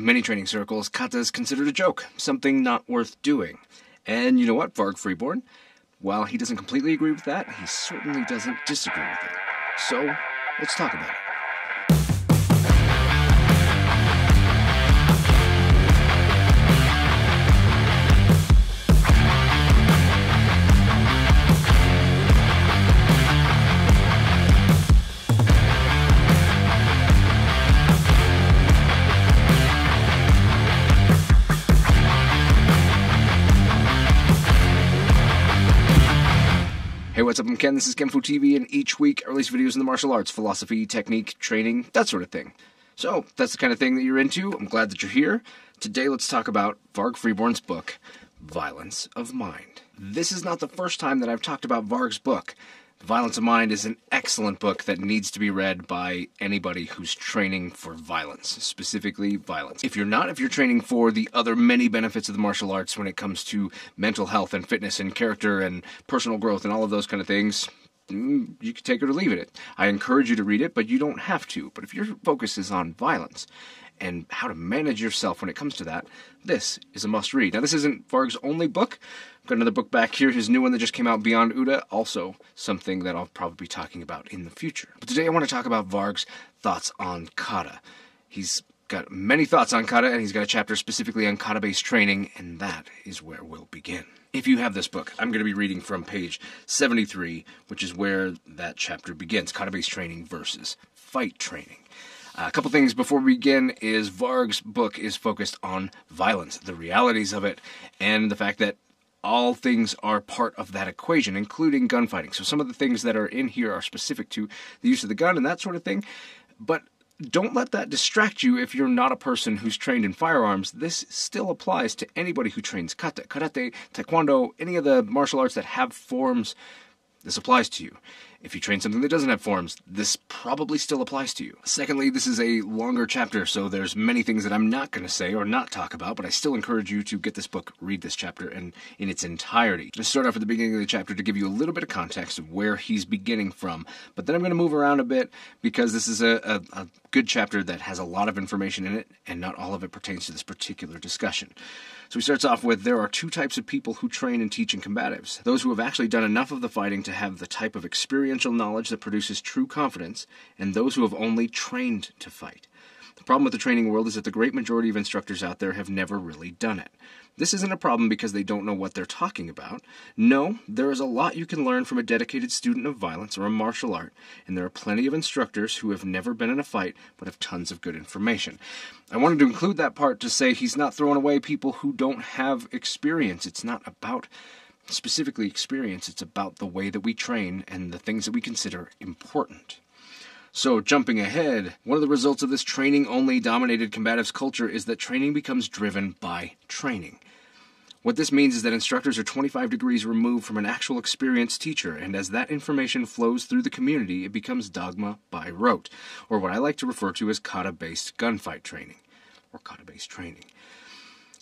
In many training circles, kata is considered a joke, something not worth doing. And you know what, Varg Freeborn? While he doesn't completely agree with that, he certainly doesn't disagree with it. So, let's talk about it. Hey, what's up? I'm Ken. This is Kenfu TV, and each week I release videos in the martial arts, philosophy, technique, training, that sort of thing. So, that's the kind of thing that you're into. I'm glad that you're here. Today, let's talk about Varg Freeborn's book, Violence of Mind. This is not the first time that I've talked about Varg's book. Violence of Mind is an excellent book that needs to be read by anybody who's training for violence, specifically violence. If you're not, if you're training for the other many benefits of the martial arts when it comes to mental health and fitness and character and personal growth and all of those kind of things, mm, you can take it or leave it. I encourage you to read it, but you don't have to. But if your focus is on violence, and how to manage yourself when it comes to that, this is a must read. Now, this isn't Varg's only book. I've got another book back here, his new one that just came out, Beyond OODA, also something that I'll probably be talking about in the future. But today I want to talk about Varg's thoughts on kata. He's got many thoughts on kata, and he's got a chapter specifically on kata based training, and that is where we'll begin. If you have this book, I'm going to be reading from page 73, which is where that chapter begins kata based training versus fight training. A couple things before we begin is Varg's book is focused on violence, the realities of it, and the fact that all things are part of that equation, including gunfighting. So some of the things that are in here are specific to the use of the gun and that sort of thing. But don't let that distract you if you're not a person who's trained in firearms. This still applies to anybody who trains kata, karate, taekwondo, any of the martial arts that have forms. This applies to you. If you train something that doesn't have forms, this probably still applies to you. Secondly, this is a longer chapter, so there's many things that I'm not going to say or not talk about, but I still encourage you to get this book, read this chapter, and in its entirety. Just start off at the beginning of the chapter to give you a little bit of context of where he's beginning from, but then I'm going to move around a bit because this is a, a, a good chapter that has a lot of information in it, and not all of it pertains to this particular discussion. So he starts off with there are two types of people who train and teach in combatives those who have actually done enough of the fighting to have the type of experiential knowledge that produces true confidence, and those who have only trained to fight. The problem with the training world is that the great majority of instructors out there have never really done it. This isn't a problem because they don't know what they're talking about. No, there is a lot you can learn from a dedicated student of violence or a martial art, and there are plenty of instructors who have never been in a fight but have tons of good information. I wanted to include that part to say he's not throwing away people who don't have experience. It's not about specifically experience, it's about the way that we train and the things that we consider important. So, jumping ahead, one of the results of this training only dominated combatives culture is that training becomes driven by training. What this means is that instructors are 25 degrees removed from an actual experienced teacher, and as that information flows through the community, it becomes dogma by rote, or what I like to refer to as kata based gunfight training, or kata based training.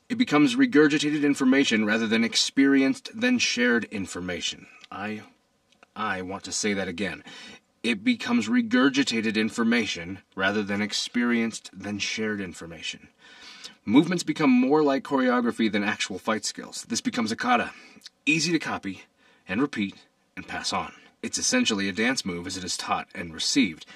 It becomes regurgitated information rather than experienced, then shared information. I I want to say that again it becomes regurgitated information rather than experienced then shared information. Movements become more like choreography than actual fight skills. This becomes a kata, easy to copy and repeat and pass on. It's essentially a dance move as it is taught and received.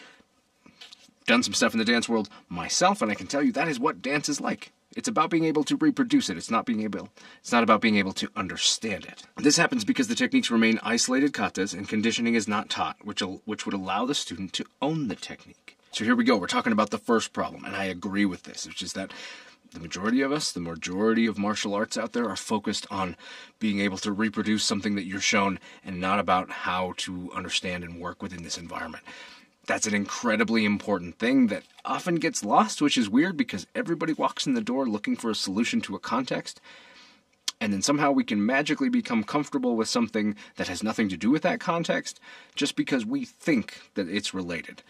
Done some stuff in the dance world myself, and I can tell you that is what dance is like. It's about being able to reproduce it. It's not being able it's not about being able to understand it. This happens because the techniques remain isolated katas and conditioning is not taught, which which would allow the student to own the technique. So here we go. We're talking about the first problem, and I agree with this, which is that the majority of us, the majority of martial arts out there are focused on being able to reproduce something that you're shown and not about how to understand and work within this environment that's an incredibly important thing that often gets lost, which is weird because everybody walks in the door looking for a solution to a context. And then somehow we can magically become comfortable with something that has nothing to do with that context just because we think that it's related,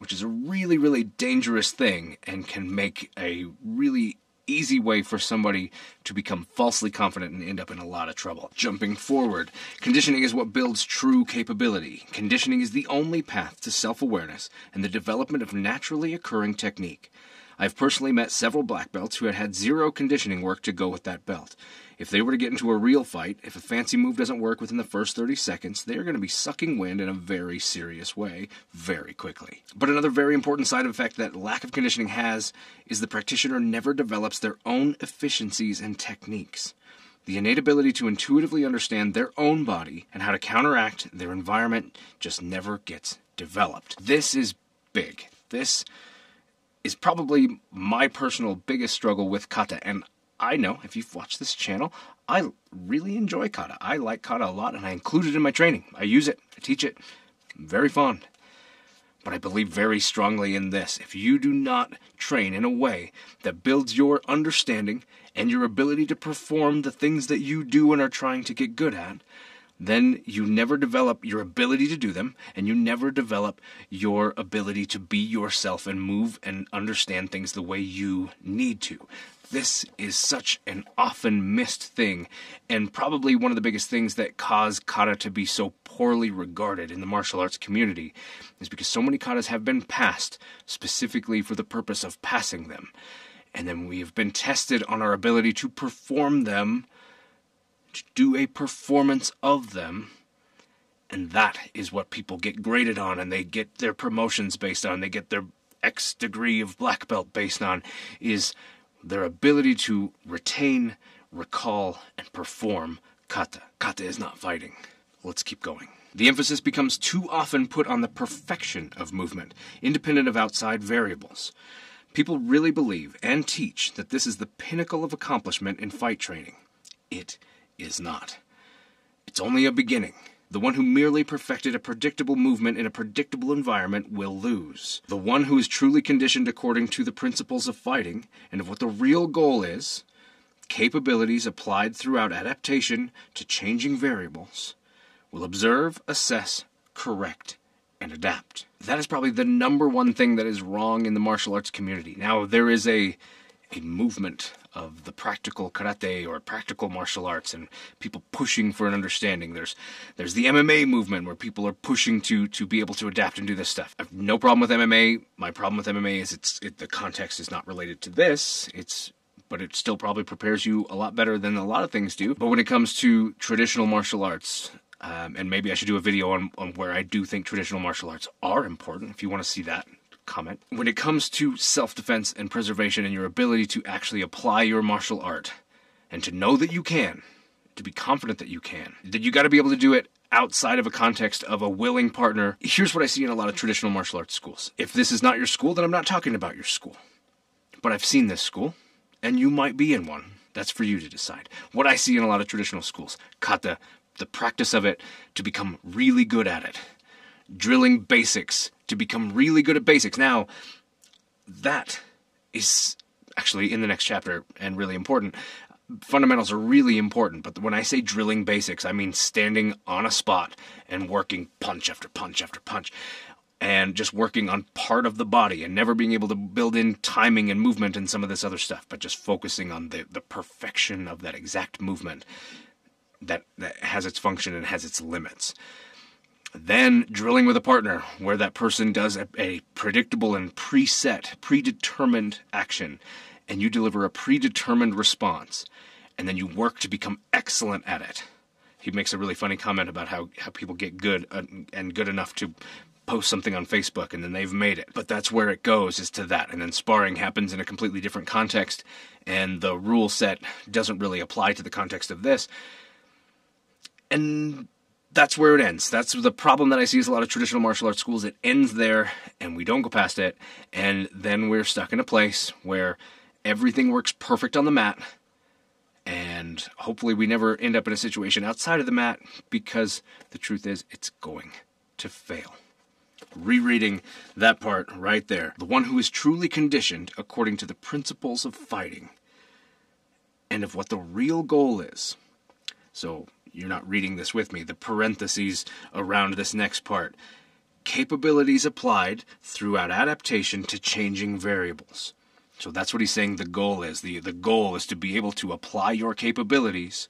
which is a really, really dangerous thing and can make a really easy way for somebody to become falsely confident and end up in a lot of trouble. Jumping forward, conditioning is what builds true capability. Conditioning is the only path to self awareness and the development of naturally occurring technique. I've personally met several black belts who had had zero conditioning work to go with that belt. If they were to get into a real fight, if a fancy move doesn't work within the first 30 seconds, they are going to be sucking wind in a very serious way very quickly. But another very important side effect that lack of conditioning has is the practitioner never develops their own efficiencies and techniques. The innate ability to intuitively understand their own body and how to counteract their environment just never gets developed. This is big. This is probably my personal biggest struggle with kata, and I know if you've watched this channel, I really enjoy kata. I like kata a lot, and I include it in my training. I use it, I teach it. I'm very fond. But I believe very strongly in this. If you do not train in a way that builds your understanding and your ability to perform the things that you do and are trying to get good at, then you never develop your ability to do them, and you never develop your ability to be yourself and move and understand things the way you need to. This is such an often missed thing, and probably one of the biggest things that cause kata to be so poorly regarded in the martial arts community is because so many katas have been passed specifically for the purpose of passing them. And then we have been tested on our ability to perform them to do a performance of them. And that is what people get graded on and they get their promotions based on, they get their X degree of black belt based on, is their ability to retain, recall, and perform kata. Kata is not fighting. Let's keep going. The emphasis becomes too often put on the perfection of movement, independent of outside variables. People really believe and teach that this is the pinnacle of accomplishment in fight training. It is not. It's only a beginning. The one who merely perfected a predictable movement in a predictable environment will lose. The one who is truly conditioned according to the principles of fighting and of what the real goal is, capabilities applied throughout adaptation to changing variables, will observe, assess, correct, and adapt. That is probably the number one thing that is wrong in the martial arts community. Now, there is a a movement of the practical karate or practical martial arts and people pushing for an understanding. There's there's the MMA movement where people are pushing to to be able to adapt and do this stuff. I have no problem with MMA. My problem with MMA is it's it, the context is not related to this. It's but it still probably prepares you a lot better than a lot of things do. But when it comes to traditional martial arts, um, and maybe I should do a video on, on where I do think traditional martial arts are important. If you want to see that, comment. When it comes to self defense and preservation and your ability to actually apply your martial art and to know that you can, to be confident that you can, that you got to be able to do it outside of a context of a willing partner. Here's what I see in a lot of traditional martial arts schools. If this is not your school, then I'm not talking about your school. But I've seen this school, and you might be in one. That's for you to decide. What I see in a lot of traditional schools, kata, the practice of it to become really good at it drilling basics to become really good at basics. Now, that is actually in the next chapter and really important. Fundamentals are really important, but when I say drilling basics, I mean standing on a spot and working punch after punch after punch and just working on part of the body and never being able to build in timing and movement and some of this other stuff, but just focusing on the, the perfection of that exact movement that, that has its function and has its limits. Then drilling with a partner, where that person does a, a, predictable and preset, predetermined action, and you deliver a predetermined response, and then you work to become excellent at it. He makes a really funny comment about how, how people get good uh, and good enough to post something on Facebook and then they've made it. But that's where it goes, is to that. And then sparring happens in a completely different context, and the rule set doesn't really apply to the context of this. And that's where it ends. That's the problem that I see is a lot of traditional martial arts schools. It ends there, and we don't go past it, and then we're stuck in a place where everything works perfect on the mat, and hopefully we never end up in a situation outside of the mat because the truth is it's going to fail. Rereading that part right there. The one who is truly conditioned according to the principles of fighting and of what the real goal is. So, you're not reading this with me, the parentheses around this next part. Capabilities applied throughout adaptation to changing variables. So that's what he's saying the goal is. The, the goal is to be able to apply your capabilities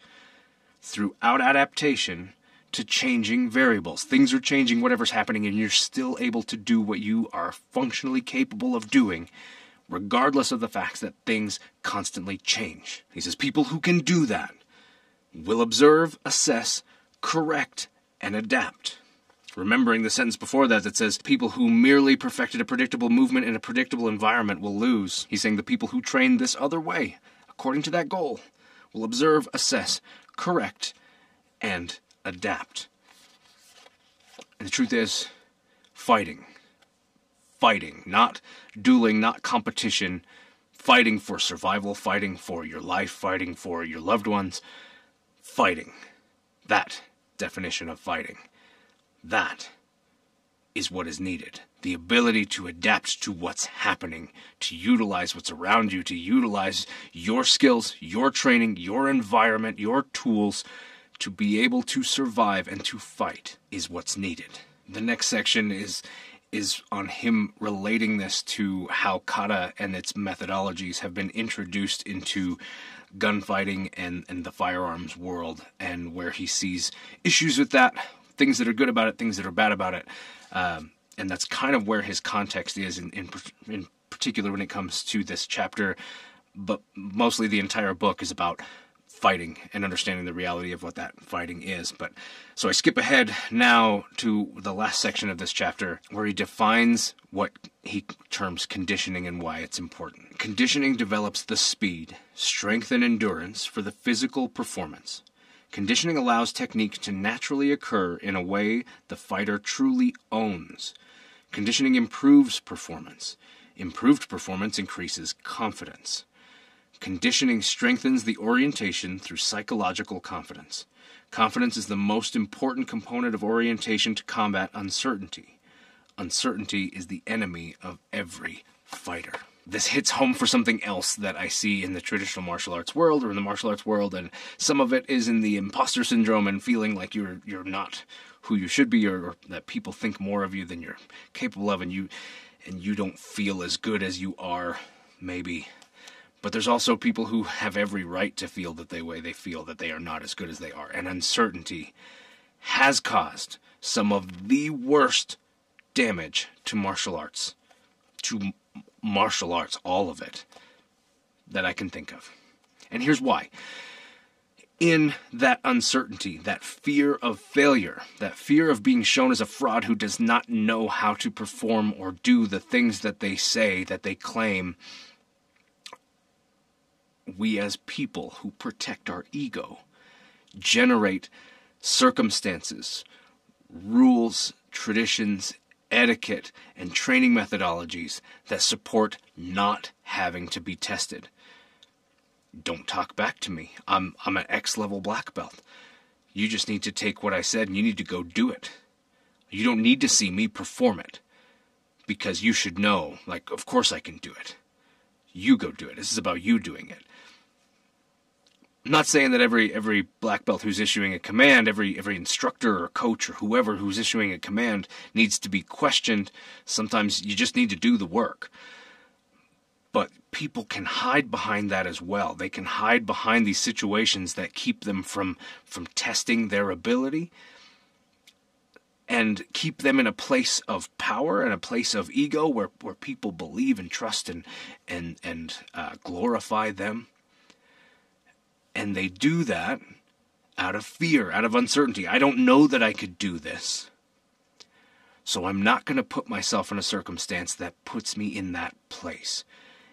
throughout adaptation to changing variables. Things are changing, whatever's happening, and you're still able to do what you are functionally capable of doing regardless of the facts that things constantly change. He says people who can do that will observe, assess, correct, and adapt. Remembering the sentence before that that says, people who merely perfected a predictable movement in a predictable environment will lose. He's saying the people who train this other way, according to that goal, will observe, assess, correct, and adapt. And the truth is, fighting. Fighting. Not dueling, not competition. Fighting for survival, fighting for your life, fighting for your loved ones. Fighting. That definition of fighting. That is what is needed. The ability to adapt to what's happening, to utilize what's around you, to utilize your skills, your training, your environment, your tools to be able to survive and to fight is what's needed. The next section is is on him relating this to how kata and its methodologies have been introduced into gunfighting and, and the firearms world and where he sees issues with that things that are good about it, things that are bad about it, um, and that's kind of where his context is in, in in particular when it comes to this chapter. But mostly the entire book is about fighting and understanding the reality of what that fighting is. But so I skip ahead now to the last section of this chapter where he defines what he terms conditioning and why it's important. Conditioning develops the speed, strength, and endurance for the physical performance. Conditioning allows technique to naturally occur in a way the fighter truly owns. Conditioning improves performance. Improved performance increases confidence. Conditioning strengthens the orientation through psychological confidence. Confidence is the most important component of orientation to combat uncertainty. Uncertainty is the enemy of every fighter this hits home for something else that I see in the traditional martial arts world or in the martial arts world, and some of it is in the imposter syndrome and feeling like you're you're not who you should be, or, or that people think more of you than you're capable of, and you and you don't feel as good as you are, maybe. But there's also people who have every right to feel that they way they feel that they are not as good as they are, and uncertainty has caused some of the worst damage to martial arts, to martial arts, all of it, that I can think of. And here's why. In that uncertainty, that fear of failure, that fear of being shown as a fraud who does not know how to perform or do the things that they say, that they claim, we as people who protect our ego generate circumstances, rules, traditions, etiquette, and training methodologies that support not having to be tested. Don't talk back to me. I'm I'm an X level black belt. You just need to take what I said and you need to go do it. You don't need to see me perform it. Because you should know, like, of course I can do it. You go do it. This is about you doing it. I'm not saying that every every black belt who's issuing a command, every every instructor or coach or whoever who's issuing a command needs to be questioned. Sometimes you just need to do the work. But people can hide behind that as well. They can hide behind these situations that keep them from from testing their ability and keep them in a place of power and a place of ego where, where people believe and trust and and and uh, glorify them and they do that out of fear, out of uncertainty. I don't know that I could do this. So I'm not going to put myself in a circumstance that puts me in that place.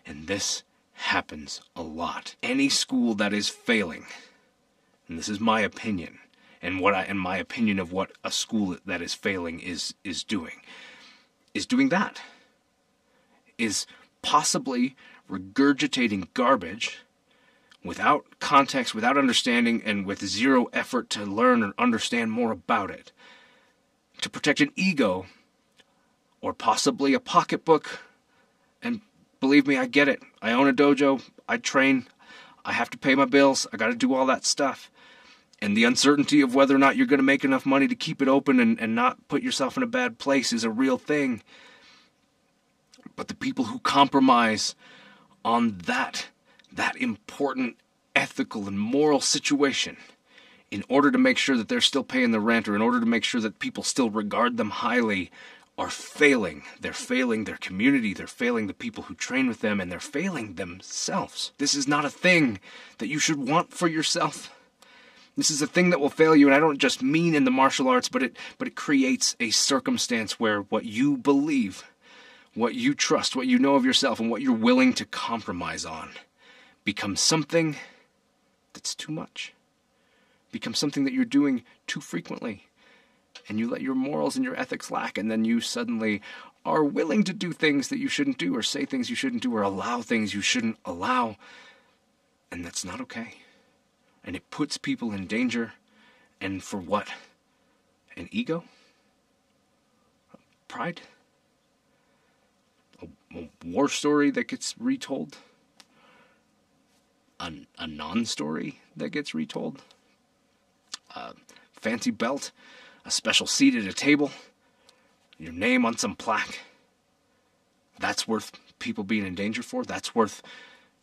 And this happens a lot. Any school that is failing, and this is my opinion, and what I my opinion of what a school that is failing is is doing, is doing that. Is possibly regurgitating garbage without context, without understanding, and with zero effort to learn and understand more about it. To protect an ego, or possibly a pocketbook. And believe me, I get it. I own a dojo, I train, I have to pay my bills, I gotta do all that stuff. And the uncertainty of whether or not you're gonna make enough money to keep it open and, and not put yourself in a bad place is a real thing. But the people who compromise on that that important ethical and moral situation in order to make sure that they're still paying the rent or in order to make sure that people still regard them highly are failing. They're failing their community, they're failing the people who train with them, and they're failing themselves. This is not a thing that you should want for yourself. This is a thing that will fail you, and I don't just mean in the martial arts, but it but it creates a circumstance where what you believe, what you trust, what you know of yourself, and what you're willing to compromise on becomes something that's too much. Becomes something that you're doing too frequently and you let your morals and your ethics lack, and then you suddenly are willing to do things that you shouldn't do, or say things you shouldn't do, or allow things you shouldn't allow. And that's not okay. And it puts people in danger. And for what? An ego? Pride? A, a war story that gets retold? A, a non story that gets retold? A fancy belt a special seat at a table, your name on some plaque. That's worth people being in danger for? That's worth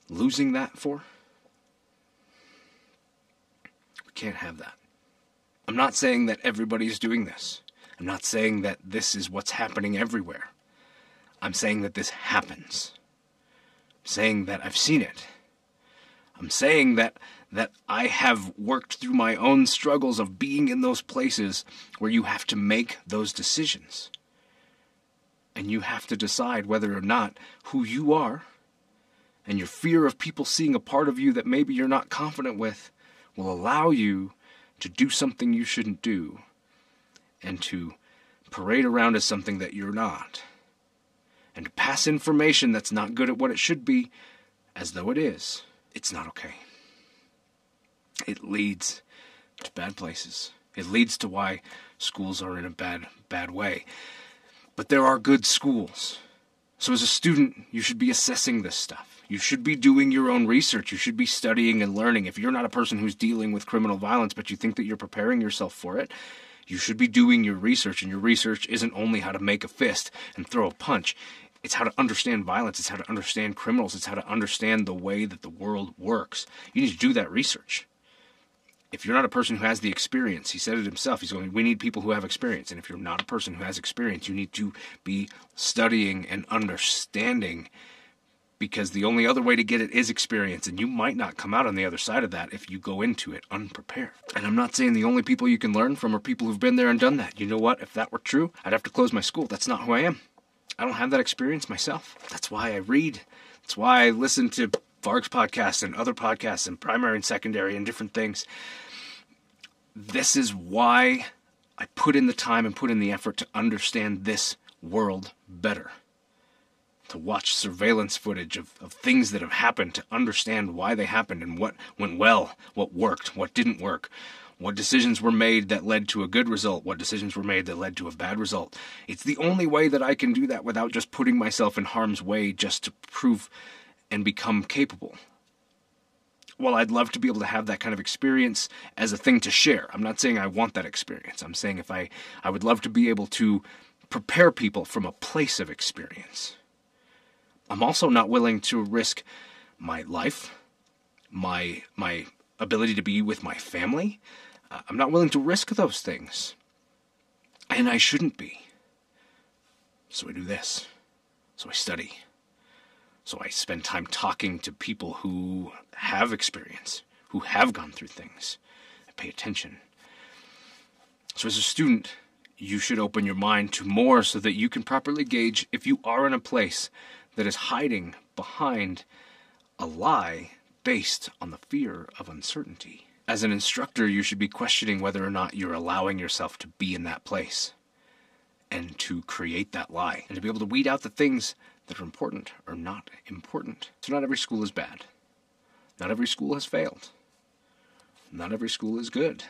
losing that for? We can't have that. I'm not saying that everybody's doing this. I'm not saying that this is what's happening everywhere. I'm saying that this happens. I'm saying that I've seen it. I'm saying that that I have worked through my own struggles of being in those places where you have to make those decisions. And you have to decide whether or not who you are and your fear of people seeing a part of you that maybe you're not confident with will allow you to do something you shouldn't do and to parade around as something that you're not and to pass information that's not good at what it should be as though it is. It's not okay it leads to bad places. It leads to why schools are in a bad bad way. But there are good schools. So as a student, you should be assessing this stuff. You should be doing your own research. You should be studying and learning. If you're not a person who's dealing with criminal violence, but you think that you're preparing yourself for it, you should be doing your research. And your research isn't only how to make a fist and throw a punch. It's how to understand violence. It's how to understand criminals. It's how to understand the way that the world works. You need to do that research if you're not a person who has the experience, he said it himself. He's going, we need people who have experience. And if you're not a person who has experience, you need to be studying and understanding because the only other way to get it is experience. And you might not come out on the other side of that if you go into it unprepared. And I'm not saying the only people you can learn from are people who've been there and done that. You know what? If that were true, I'd have to close my school. That's not who I am. I don't have that experience myself. That's why I read. That's why I listen to Varg's podcast and other podcasts and primary and secondary and different things. This is why I put in the time and put in the effort to understand this world better. To watch surveillance footage of, of things that have happened, to understand why they happened and what went well, what worked, what didn't work, what decisions were made that led to a good result, what decisions were made that led to a bad result. It's the only way that I can do that without just putting myself in harm's way just to prove and become capable. Well, I'd love to be able to have that kind of experience as a thing to share. I'm not saying I want that experience. I'm saying if I I would love to be able to prepare people from a place of experience. I'm also not willing to risk my life, my my ability to be with my family. Uh, I'm not willing to risk those things. And I shouldn't be. So I do this. So I study. So I spend time talking to people who have experience, who have gone through things. I pay attention. So as a student, you should open your mind to more so that you can properly gauge if you are in a place that is hiding behind a lie based on the fear of uncertainty. As an instructor, you should be questioning whether or not you're allowing yourself to be in that place and to create that lie and to be able to weed out the things that are important or not important. So, not every school is bad. Not every school has failed. Not every school is good.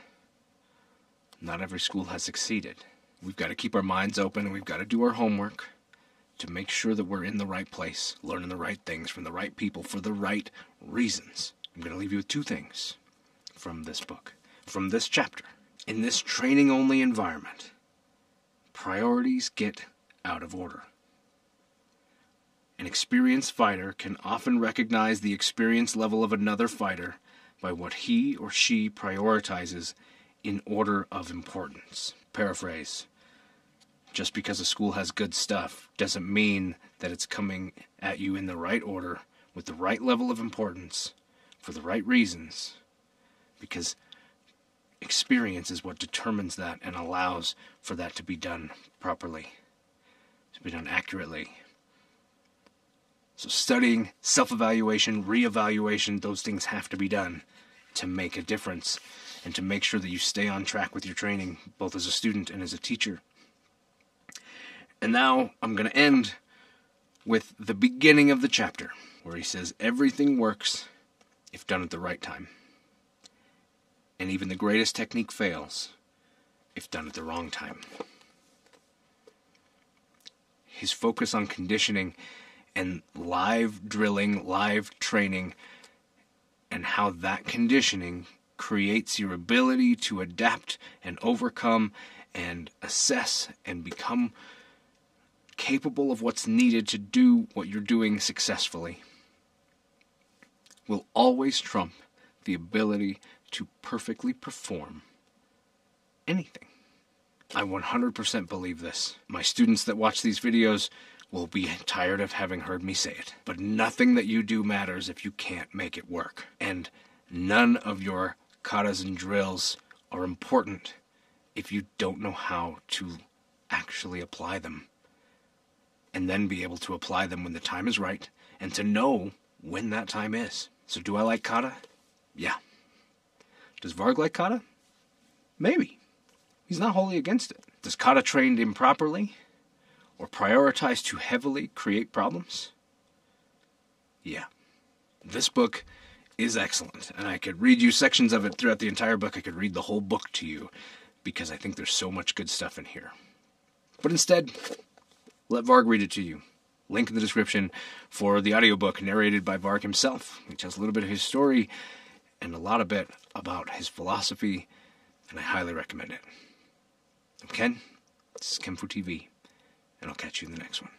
Not every school has succeeded. We've got to keep our minds open and we've got to do our homework to make sure that we're in the right place, learning the right things from the right people for the right reasons. I'm going to leave you with two things from this book, from this chapter. In this training only environment, priorities get out of order. An experienced fighter can often recognize the experience level of another fighter by what he or she prioritizes in order of importance. Paraphrase Just because a school has good stuff doesn't mean that it's coming at you in the right order, with the right level of importance, for the right reasons. Because experience is what determines that and allows for that to be done properly, to be done accurately. So, studying, self evaluation, re evaluation, those things have to be done to make a difference and to make sure that you stay on track with your training, both as a student and as a teacher. And now I'm going to end with the beginning of the chapter, where he says, Everything works if done at the right time. And even the greatest technique fails if done at the wrong time. His focus on conditioning and live drilling, live training, and how that conditioning creates your ability to adapt and overcome and assess and become capable of what's needed to do what you're doing successfully will always trump the ability to perfectly perform anything. I 100% believe this. My students that watch these videos will be tired of having heard me say it. But nothing that you do matters if you can't make it work. And none of your katas and drills are important if you don't know how to actually apply them and then be able to apply them when the time is right and to know when that time is. So, do I like kata? Yeah. Does Varg like kata? Maybe. He's not wholly against it. Does kata trained improperly or prioritized too heavily create problems? Yeah. This book is excellent, and I could read you sections of it throughout the entire book. I could read the whole book to you because I think there's so much good stuff in here. But instead, let Varg read it to you. Link in the description for the audiobook narrated by Varg himself, which has a little bit of his story and a lot of bit about his philosophy, and I highly recommend it. I'm Ken, this is Kenfu TV, and I'll catch you in the next one.